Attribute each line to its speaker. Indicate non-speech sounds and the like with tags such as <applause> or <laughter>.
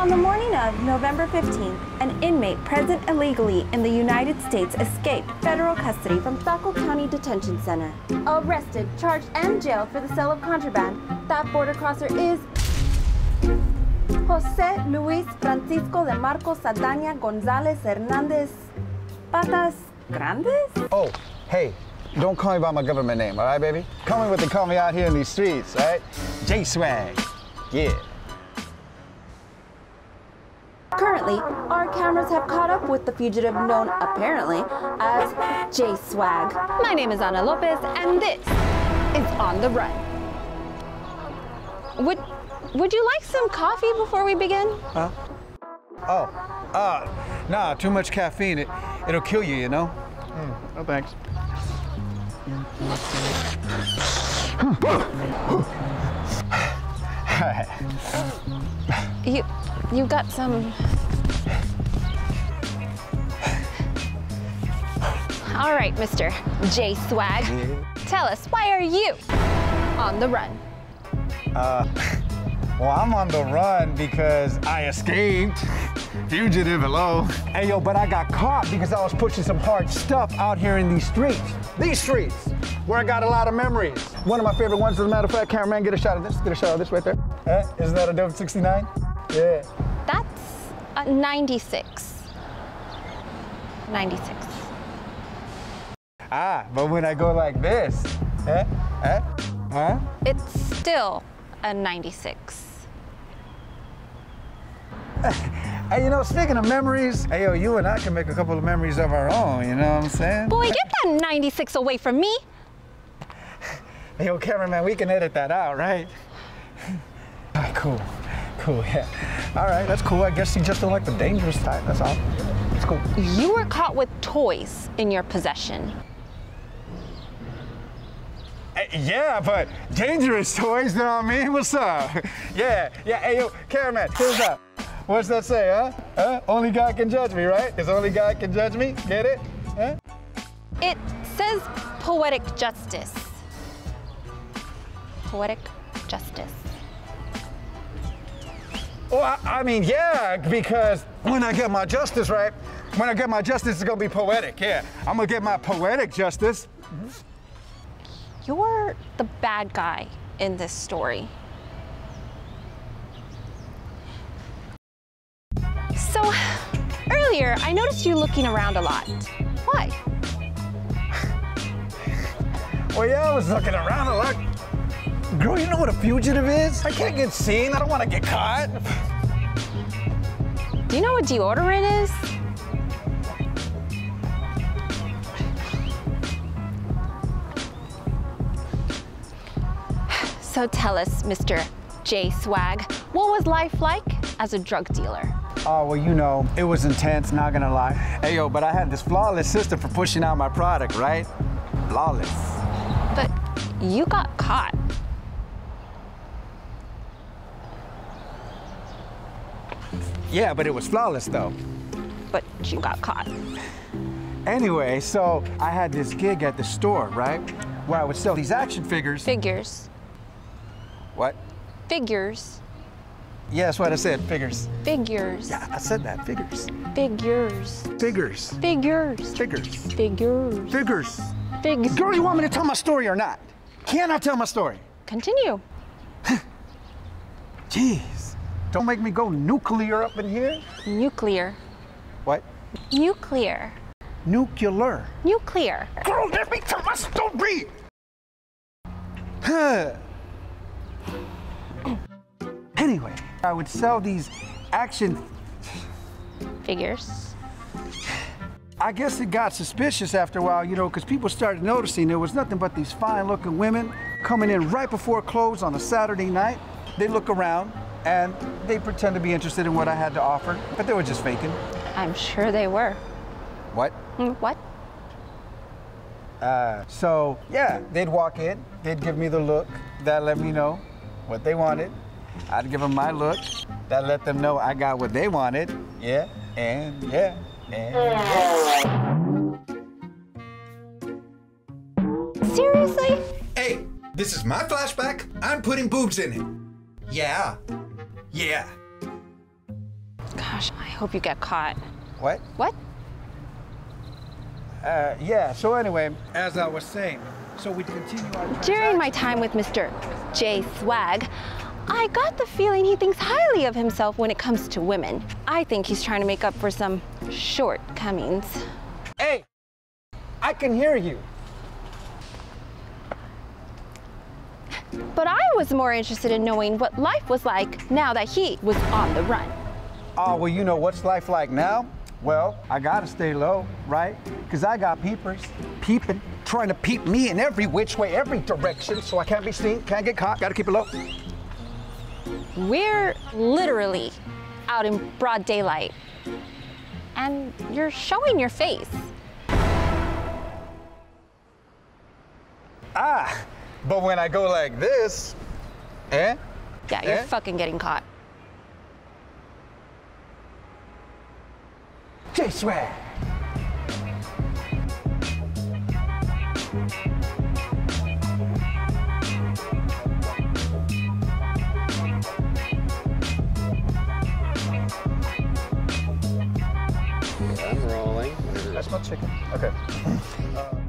Speaker 1: On the morning of November 15th, an inmate present illegally in the United States escaped federal custody from Saco County Detention Center. Arrested, charged, and jailed for the sale of contraband, that border crosser is Jose Luis Francisco de Marcos Saldaña Gonzalez Hernandez Patas Grandes?
Speaker 2: Oh, hey, don't call me by my government name, all right, baby? Call me what they call me out here in these streets, all right? J-Swag. Yeah.
Speaker 1: Currently, our cameras have caught up with the fugitive known apparently as J Swag. My name is Ana Lopez, and this is On the Run. Would Would you like some coffee before we begin?
Speaker 2: Huh? Oh, uh, nah, too much caffeine. It, it'll kill you, you know? Mm, no thanks. <laughs>
Speaker 1: You, you got some. All right, Mr. J Swag. Tell us, why are you on the run?
Speaker 2: Uh, <laughs> well, I'm on the run because I escaped. Fugitive, hello. Hey, yo, but I got caught because I was pushing some hard stuff out here in these streets. These streets, where I got a lot of memories. One of my favorite ones, as a matter of fact, cameraman, get a shot of this. Get a shot of this right there. Eh? Isn't that a dope 69? Yeah.
Speaker 1: That's a 96. 96.
Speaker 2: Ah, but when I go like this, eh? Eh? Huh?
Speaker 1: It's still a 96. <laughs>
Speaker 2: Hey, you know, speaking of memories, hey, yo, you and I can make a couple of memories of our own, you know what I'm saying?
Speaker 1: Boy, get that 96 away from me. <laughs>
Speaker 2: Hey, yo, cameraman, we can edit that out, right? <laughs> All right, cool. Cool, yeah. All right, that's cool. I guess you just don't like the dangerous type, that's all. It's cool.
Speaker 1: You were caught with toys in your possession.
Speaker 2: Yeah, but dangerous toys, you know what I mean? <laughs> What's up? Yeah, yeah, hey, yo, cameraman, here's up. What's that say, huh? Huh? Only God can judge me, right? Because only God can judge me. Get it? Huh?
Speaker 1: It says poetic justice. Poetic justice.
Speaker 2: Well, I, I mean, yeah, because when I get my justice right, when I get my justice, it's gonna be poetic. Yeah, I'm gonna get my poetic justice.
Speaker 1: You're the bad guy in this story. So, earlier, I noticed you looking around a lot. Why? <laughs>
Speaker 2: Well, yeah, I was looking around a lot. Girl, you know what a fugitive is? I can't get seen. I don't want to get caught.
Speaker 1: Do you know what deodorant is? So tell us, Mr. J Swag, what was life like as a drug dealer?
Speaker 2: Oh, well, you know, it was intense, not gonna lie. Hey, yo, but I had this flawless system for pushing out my product, right? Flawless.
Speaker 1: But you got caught.
Speaker 2: Yeah, but it was flawless, though.
Speaker 1: But you got caught.
Speaker 2: Anyway, so I had this gig at the store, right? Where I would sell these action figures.
Speaker 1: Figures.
Speaker 2: What?
Speaker 1: Figures.
Speaker 2: Yeah, that's what I said, figures.
Speaker 1: Figures.
Speaker 2: Yeah, I said that, figures.
Speaker 1: Figures.
Speaker 2: Figures.
Speaker 1: Figures.
Speaker 2: Figures.
Speaker 1: Figures.
Speaker 2: Figures.
Speaker 1: Figures.
Speaker 2: Girl, you want me to tell my story or not? Can I tell my story?
Speaker 1: Continue. <laughs>
Speaker 2: Jeez. Don't make me go nuclear up in here.
Speaker 1: Nuclear.
Speaker 2: What?
Speaker 1: Nuclear.
Speaker 2: Nuclear.
Speaker 1: Nuclear.
Speaker 2: Girl, let me tell my story. I would sell these action.
Speaker 1: Figures.
Speaker 2: I guess it got suspicious after a while, you know, because people started noticing there was nothing but these fine looking women coming in right before close on a Saturday night. They look around and they pretend to be interested in what I had to offer, but they were just faking.
Speaker 1: I'm sure they were.
Speaker 2: What?
Speaker 1: Mm, What?
Speaker 2: Uh, so, yeah, they'd walk in, they'd give me the look, that let me know what they wanted. I'd give them my look, that let them know I got what they wanted. Yeah, and yeah, and yeah.
Speaker 1: Seriously?
Speaker 3: Hey, this is my flashback. I'm putting boobs in it. Yeah. Yeah.
Speaker 1: Gosh, I hope you get caught.
Speaker 2: What?
Speaker 1: What?
Speaker 2: Uh, yeah, so anyway, as I was saying, so we continue our
Speaker 1: During my time with Mr. J Swag, I got the feeling he thinks highly of himself when it comes to women. I think he's trying to make up for some shortcomings.
Speaker 2: Hey, I can hear you.
Speaker 1: But I was more interested in knowing what life was like now that he was on the run.
Speaker 2: Oh, well, you know what's life like now? Well, I gotta stay low, right? Because I got peepers peeping, trying to peep me in every which way, every direction, so I can't be seen, can't get caught, gotta keep it low.
Speaker 1: We're literally out in broad daylight. And you're showing your face.
Speaker 2: Ah, but when I go like this, eh?
Speaker 1: Yeah, you're
Speaker 2: Eh?
Speaker 1: fucking getting caught.
Speaker 2: J
Speaker 4: Rolling.
Speaker 2: That's my chicken. Okay.